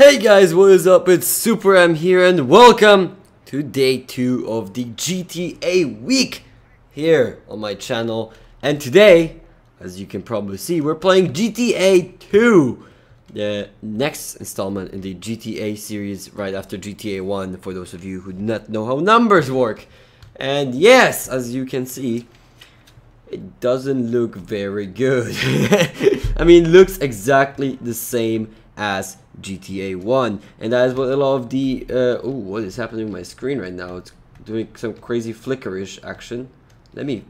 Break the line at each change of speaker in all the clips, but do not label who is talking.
Hey guys, what is up? It's Super M here and welcome to day 2 of the GTA week here on my channel. And today, as you can probably see, we're playing GTA 2, the next installment in the GTA series right after GTA 1 for those of you who do not know how numbers work. And yes, as you can see, it doesn't look very good. I mean, looks exactly the same as GTA 1 and that is what a lot of the uh, oh what is happening with my screen right now? It's doing some crazy flickerish action. Let me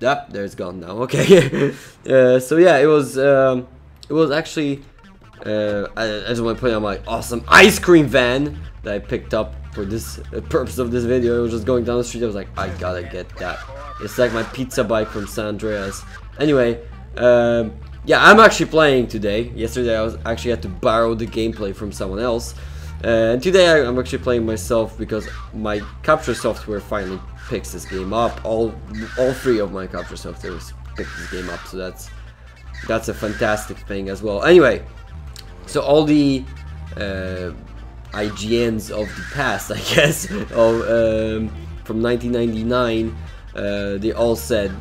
yep there it's gone now okay. Uh, so yeah it was um, it was actually uh, I, I, just want to put on my awesome ice cream van that I picked up for this uh, purpose of this video. I was just going down the street. I was like I gotta get that. It's like my pizza bike from San Andreas. Anyway um, yeah, I'm actually playing today. Yesterday I was actually had to borrow the gameplay from someone else. And today I, am actually playing myself because my capture software finally picks this game up. All all three of my capture softwares pick this game up, so that's that's a fantastic thing as well. Anyway, so all the uh, IGNs of the past, I guess, of um, from 1999, uh, they all said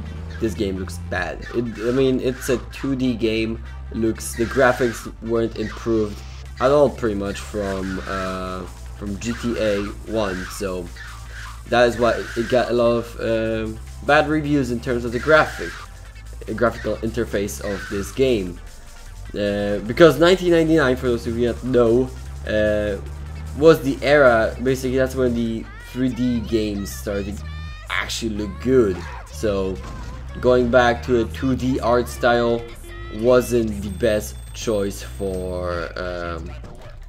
this game looks bad. It, I mean, it's a 2D game. Looks the graphics weren't improved at all, pretty much from uh, from GTA 1. So that is why it got a lot of um, bad reviews in terms of the graphic, graphical interface of this game. Uh, because 1999, for those of you that know, uh, was the era. Basically, that's when the 3D games started actually look good. So going back to a 2D art style wasn't the best choice for um,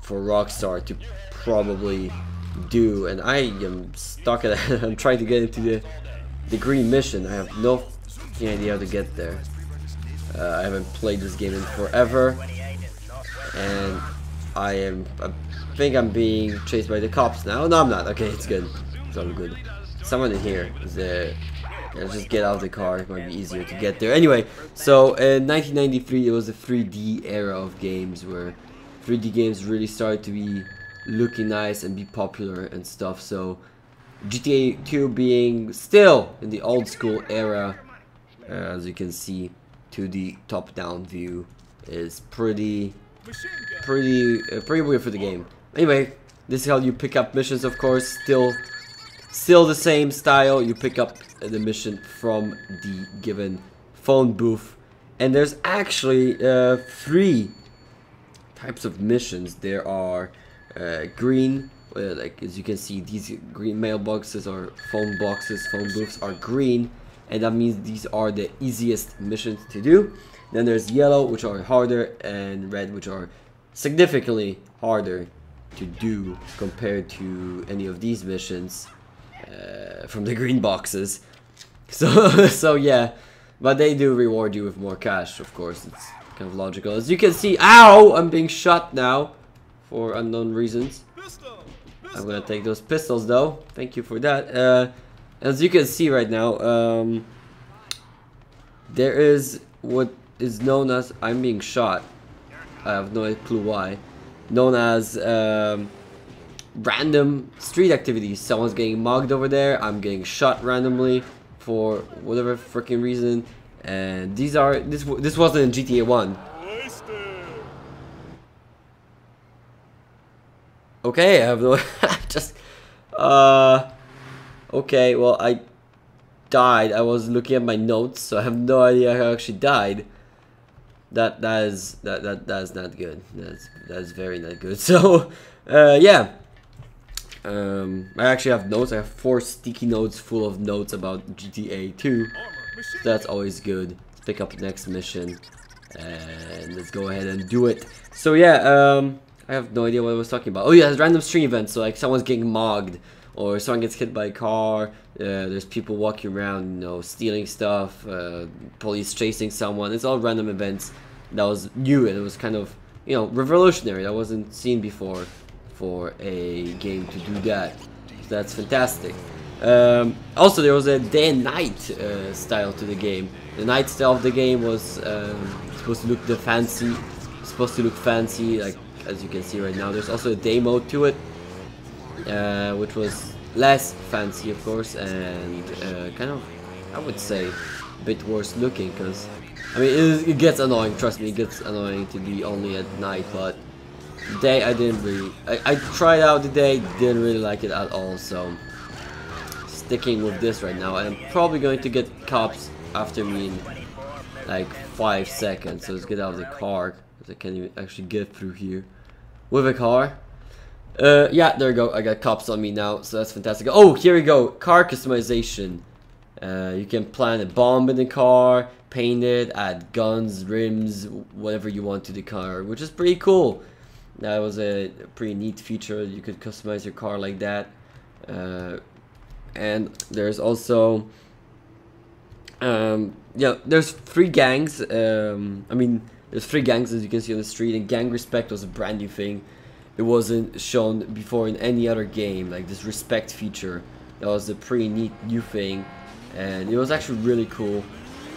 for Rockstar to probably do and I am stuck at I'm trying to get into the the green mission. I have no idea how to get there. Uh, I haven't played this game in forever and I am I think I'm being chased by the cops now. No I'm not. Okay it's good. It's all good. Someone in here is there Let's just get out of the car. It might be easier to get there. Anyway, so in 1993, it was the 3D era of games where 3D games really started to be looking nice and be popular and stuff. So GTA 2 being still in the old school era, uh, as you can see, to the top-down view is pretty, pretty, uh, pretty weird for the game. Anyway, this is how you pick up missions, of course. Still Still the same style, you pick up the mission from the given phone booth. And there's actually uh, three types of missions. There are uh, green, uh, like as you can see, these green mailboxes or phone boxes, phone booths are green. And that means these are the easiest missions to do. Then there's yellow, which are harder, and red, which are significantly harder to do compared to any of these missions uh, from the green boxes. So, so yeah, but they do reward you with more cash, of course. It's kind of logical. As you can see, ow! I'm being shot now for unknown reasons. I'm gonna take those pistols though. Thank you for that. Uh, as you can see right now, um, there is what is known as I'm being shot. I have no clue why. Known as um, random street activities. Someone's getting mugged over there. I'm getting shot randomly for whatever freaking reason. And these are this this wasn't in GTA 1. Okay, I have no just uh okay, well I died. I was looking at my notes, so I have no idea how I actually died. That that is that that that is not good. That's that's very not good. So uh yeah. Um, I actually have notes. I have four sticky notes full of notes about GTA 2. So that's always good. Let's pick up the next mission. And let's go ahead and do it. So yeah, um, I have no idea what I was talking about. Oh yeah, there's random stream events. So like someone's getting mugged. Or someone gets hit by a car. Uh, there's people walking around, you know, stealing stuff. Uh, police chasing someone. It's all random events. That was new and it was kind of, you know, revolutionary. That wasn't seen before for a game to do that. So that's fantastic. Um, also, there was a day and night uh, style to the game. The night style of the game was um, supposed to look the fancy, supposed to look fancy, like as you can see right now. There's also a day mode to it, uh, which was less fancy, of course, and uh, kind of, I would say, a bit worse looking, because, I mean, it, it, gets annoying, trust me, it gets annoying to be only at night, but day I didn't really, I, I tried out the day, didn't really like it at all, so sticking with this right now, and I'm probably going to get cops after me in like 5 seconds, so let's get out of the car, I can't even actually get through here with a car. Uh, yeah, there we go. I got cops on me now, so that's fantastic. Oh, here we go. Car customization. Uh, you can plant a bomb in the car, paint it, add guns, rims, whatever you want to the car, which is pretty cool. That was a pretty neat feature. You could customize your car like that. Uh, and there's also, um, yeah, there's three gangs. Um, I mean, there's three gangs as you can see on the street, and gang respect was a brand new thing it wasn't shown before in any other game like this respect feature that was a pretty neat new thing and it was actually really cool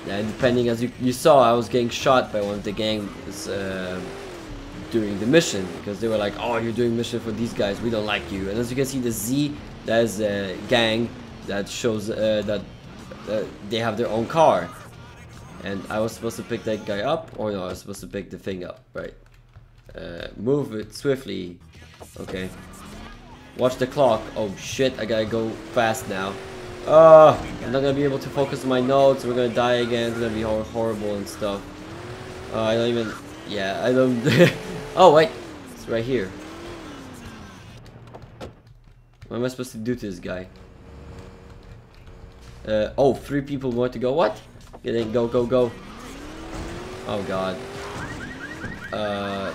and depending as you, you saw I was getting shot by one of the gangs uh, during the mission because they were like oh you're doing mission for these guys we don't like you and as you can see the Z that is a gang that shows uh, that uh, they have their own car and I was supposed to pick that guy up or no I was supposed to pick the thing up right uh, move it swiftly. Okay. Watch the clock. Oh shit, I gotta go fast now. Uh, I'm not gonna be able to focus on my notes. We're gonna die again. It's gonna be horrible and stuff. Uh, I don't even... Yeah, I don't... oh, wait. It's right here. What am I supposed to do to this guy? Uh, oh, three people want to go. What? Get in, go, go, go. Oh, God. Uh,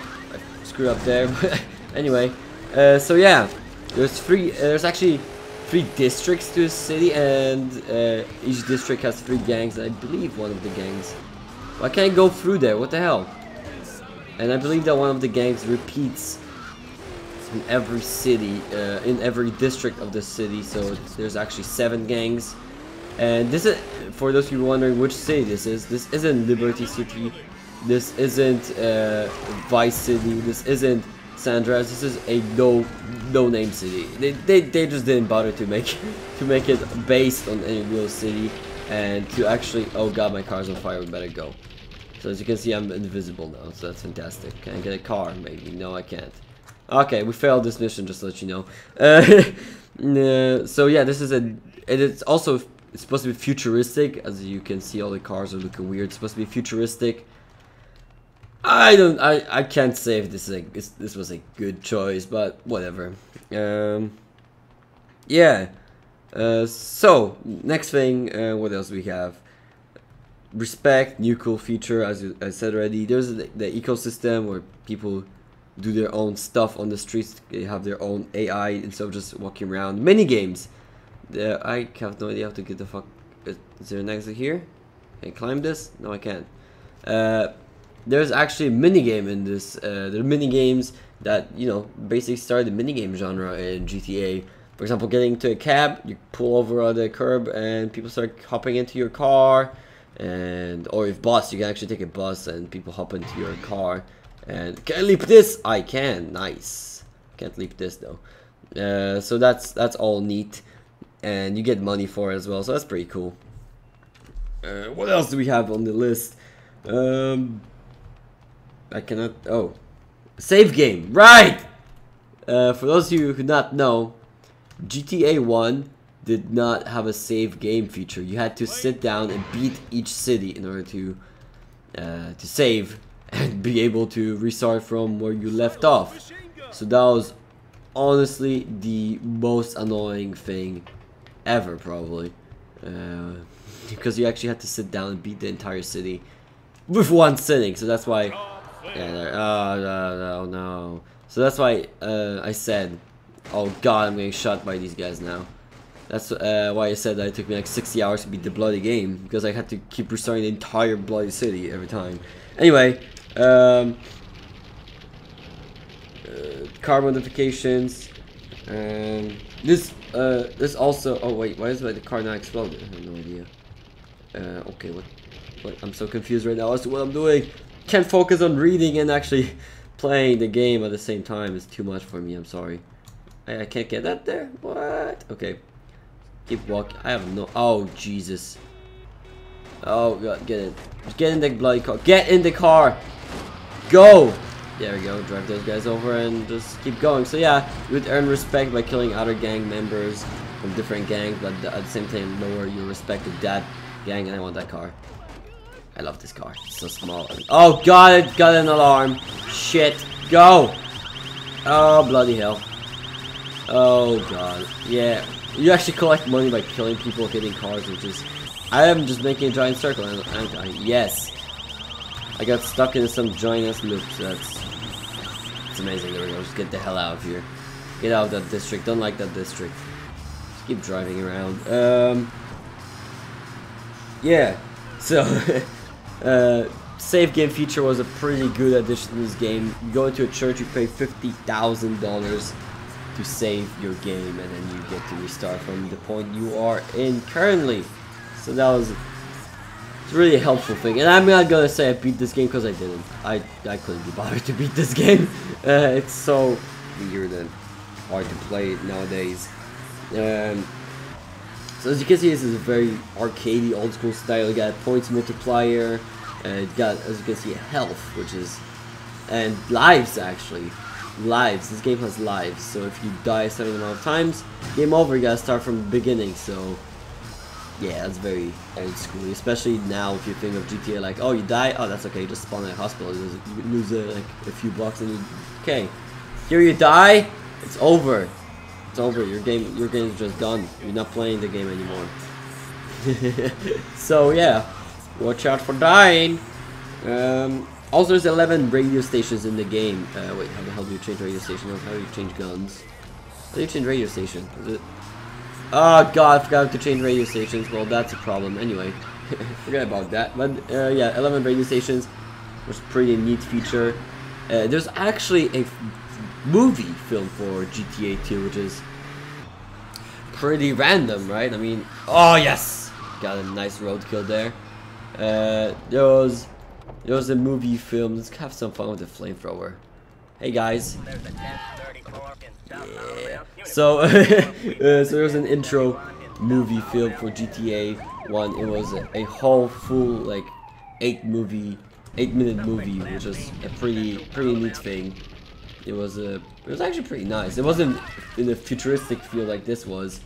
screw up there. anyway, uh, so yeah, there's three. Uh, there's actually three districts to the city, and uh, each district has three gangs. I believe one of the gangs. Why can't I go through there? What the hell? And I believe that one of the gangs repeats in every city, uh, in every district of the city. So there's actually seven gangs. And this is, for those of you wondering which city this is, this isn't Liberty City. This isn't uh, Vice City. This isn't San Andreas. This is a no no name city. They, they, they just didn't bother to make to make it based on any real city and to actually oh god my car's on fire we better go. So as you can see I'm invisible now so that's fantastic. Can I get a car maybe? No I can't. Okay we failed this mission just to let you know. Uh, so yeah this is a it is also it's supposed to be futuristic as you can see all the cars are looking weird. It's supposed to be futuristic I don't. I I can't say if this is a this, this was a good choice, but whatever. Um. Yeah. Uh. So next thing. Uh, what else we have? Respect, new cool feature. As I said already, there's the, the ecosystem where people do their own stuff on the streets. They have their own AI instead of just walking around. Mini games. Uh, I have no idea how to get the fuck. Is there an exit here? Can I climb this? No, I can't. Uh, there's actually a mini game in this. Uh, there are mini games that you know basically started the mini game genre in GTA. For example, getting to a cab, you pull over on the curb, and people start hopping into your car. And or if bus, you can actually take a bus, and people hop into your car. And can I leap this? I can. Nice. Can't leap this though. Uh, so that's that's all neat, and you get money for it as well. So that's pretty cool. Uh, what else do we have on the list? Um, I cannot... Oh. Save game. Right! Uh, for those of you who not know, GTA 1 did not have a save game feature. You had to sit down and beat each city in order to uh, to save and be able to restart from where you left off. So that was honestly the most annoying thing ever probably. Uh, because you actually had to sit down and beat the entire city with one sitting. So that's why yeah, oh, no, no, no. So that's why uh, I said, oh god, I'm getting shot by these guys now. That's uh, why I said that it took me like 60 hours to beat the bloody game, because I had to keep restarting the entire bloody city every time. Anyway, um, uh, car modifications, this, uh, this also, oh wait, why is the car not exploded? I have no idea. Uh, okay, what, what, I'm so confused right now as to what I'm doing can't focus on reading and actually playing the game at the same time is too much for me. I'm sorry. I, I can't get that there. What? Okay. Keep walking. I have no. Oh Jesus. Oh God, get in. Get in the bloody car. Get in the car. Go. There we go. Drive those guys over and just keep going. So yeah, you would earn respect by killing other gang members from different gangs, but at the same time lower your respect of that gang. And I want that car. I love this car. It's so small. Oh god, it got an alarm. Shit. Go. Oh bloody hell. Oh god. Yeah. You actually collect money by killing people, hitting cars, which is... I am just making a giant circle, and I, yes. I got stuck in some giant loop, so that's... It's amazing, there we go, just get the hell out of here. Get out of that district, don't like that district. Just keep driving around. Um... Yeah, so... uh, save game feature was a pretty good addition to this game. You go into a church, you pay $50,000 to save your game and then you get to restart from the point you are in currently. So that was really a helpful thing. And I'm not gonna say I beat this game because I didn't. I, I couldn't be bothered to beat this game. Uh, it's so weird and hard to play nowadays. Um, so as you can see, this is a very arcadey, old school style. You got points multiplier. It got, as you can see, health, which is and lives actually lives. This game has lives, so if you die a certain amount of times, game over, you gotta start from the beginning, so yeah, that's very old school, especially now if you think of GTA like, oh, you die, oh, that's okay, you just spawn in a hospital, you lose, like a few blocks and you, okay. Here you die, it's over. It's over, your game, your game's just done. You're not playing the game anymore. so yeah, watch out for dying. Um, also, there's 11 radio stations in the game. Uh, wait, how the hell do you change radio station? How do you change guns? How do you change radio station? Is it... Oh god, I forgot to change radio stations. Well, that's a problem. Anyway, forget about that. But uh, yeah, 11 radio stations was pretty neat feature. Uh, there's actually a movie film for GTA 2, which is pretty random, right? I mean, oh yes! Got a nice roadkill there. Uh, there was there was a movie film. Let's have some fun with the flamethrower. Hey guys. Yeah. So, uh, so there was an intro movie film for GTA 1. It was a, a whole full like eight movie, eight minute movie, which was a pretty pretty neat thing. It was a, it was actually pretty nice. It wasn't in a futuristic feel like this was,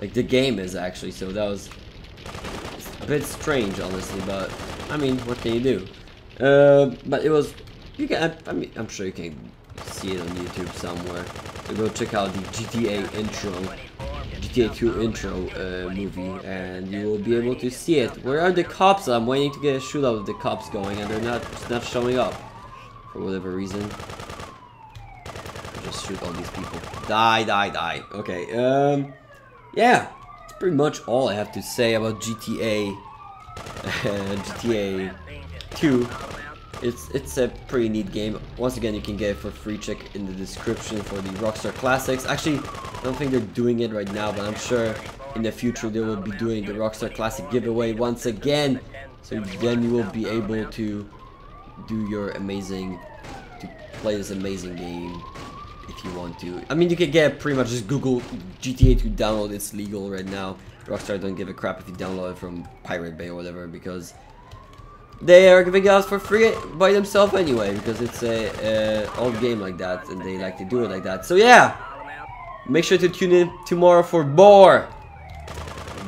like the game is actually. So that was a bit strange, honestly. But I mean, what can you do? Uh, but it was, you can, I mean, I'm sure you can see it on YouTube somewhere. So go check out the GTA intro, GTA 2 intro uh, movie, and you will be able to see it. Where are the cops? I'm waiting to get a shootout with the cops going, and they're not, not showing up for whatever reason. Just shoot all these people. Die, die, die. Okay, um, yeah, that's pretty much all I have to say about GTA, GTA 2. It's it's a pretty neat game. Once again, you can get it for free. Check in the description for the Rockstar Classics. Actually, I don't think they're doing it right now, but I'm sure in the future they will be doing the Rockstar Classic giveaway once again. So then you will be able to do your amazing, to play this amazing game if you want to. I mean, you can get pretty much just Google GTA to download. It's legal right now. Rockstar don't give a crap if you download it from Pirate Bay or whatever because they are giving us for free by themselves anyway because it's a, a old game like that and they like to do it like that. So yeah! Make sure to tune in tomorrow for more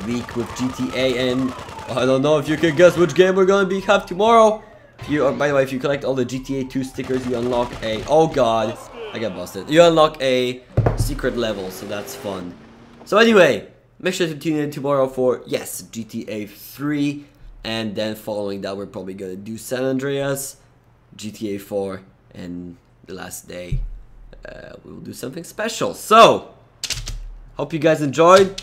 week with GTA and I don't know if you can guess which game we're gonna be have tomorrow. If you by the way if you collect all the GTA 2 stickers you unlock a oh god I got busted. You unlock a secret level so that's fun. So anyway make sure to tune in tomorrow for yes GTA 3 and then following that, we're probably gonna do San Andreas, GTA 4, and the last day, uh, we'll do something special. So, hope you guys enjoyed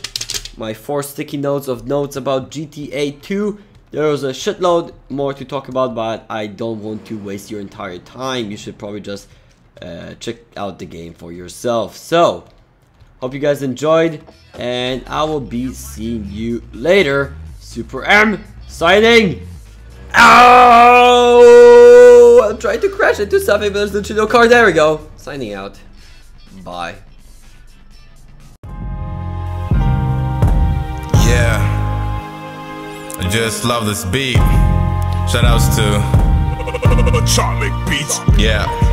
my four sticky notes of notes about GTA 2. There was a shitload more to talk about, but I don't want to waste your entire time. You should probably just uh, check out the game for yourself. So, hope you guys enjoyed, and I will be seeing you later. Super M signing. Oh, I'm trying. to crash into something, but there's literally no car. There we go. Signing out. Bye.
Yeah. I just love this beat. Shout outs to
Atomic Beats.
Yeah.